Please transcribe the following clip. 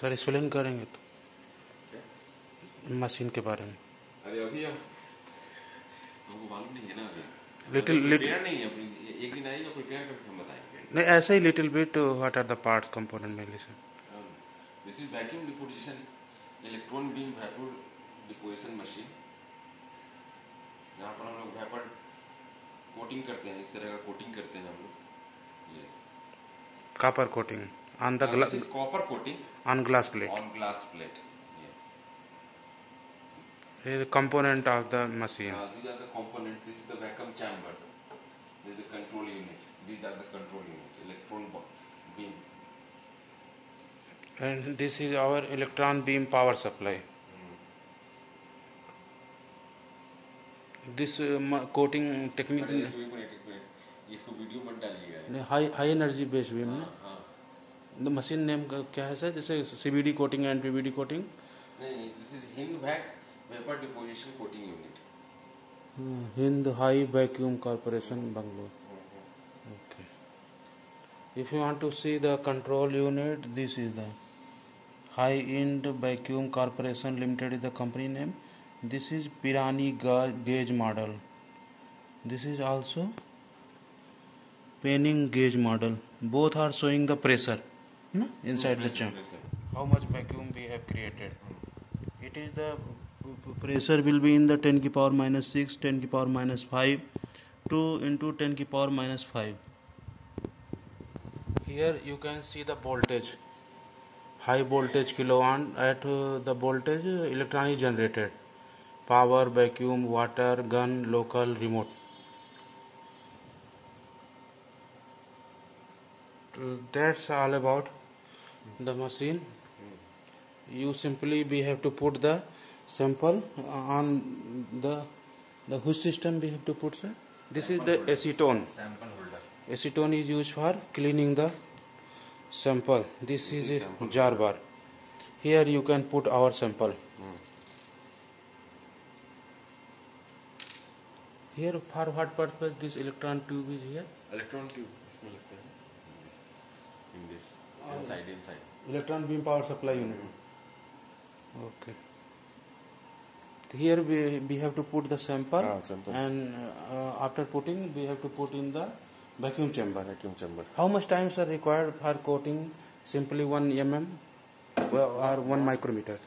Sir explain करेंगे तो। क्या? मशीन के बारे में। अरे अभी हम हमको मालूम नहीं है ना अभी। little- प्रिपेयर नहीं है एक दिन आएगा प्रिपेयर करके हम बताएँगे। नहीं ऐसा ही little bit what are the parts component mainly sir this is vacuum deposition electron beam vapour deposition machine जहाँ पर हम लोग वेपर कोटिंग करते हैं इस तरह का कोटिंग करते हैं हम लोग। ये। Copper coating on the this is copper coating on glass plate on glass plate is component of the machine uh, these are the components this is the vacuum chamber this is the control unit these are the control unit electron beam and this is our electron beam power supply this uh, coating technique इसको video मत डालिएगा high high energy based beam हाँ हाँ the machine name का क्या है sir जैसे CBD coating and PBD coating Hind high vacuum corporation Bangalore okay if you want to see high Hind vacuum corporation limited is the company name this is Pirani gauge model this is also Penning gauge model both are showing the pressure know, inside the chamber how much vacuum we have created it is the pressure will be in the 10 की power minus 6 10 की power minus 5 2 into 10 की power minus 5 here you can see the voltage high voltage kilowatt at uh, the voltage uh, electron is generated power vacuum water gun local remote that's all about the machine you simply we have to put the sample on the the which system we have to put sir this sample is the acetone sample holder acetone is used for cleaning the sample this this is is a jar bar here you can put our sample mm. here for what purpose this electron tube is here लगता है inside inside. Electron beam power supply unit. Okay. Here we, we have to put the sample, ah, sample. and uh, after putting we have to put in the vacuum chamber. Vacuum chamber. How much times are required for coating? Simply 1 mm or 1 micrometer.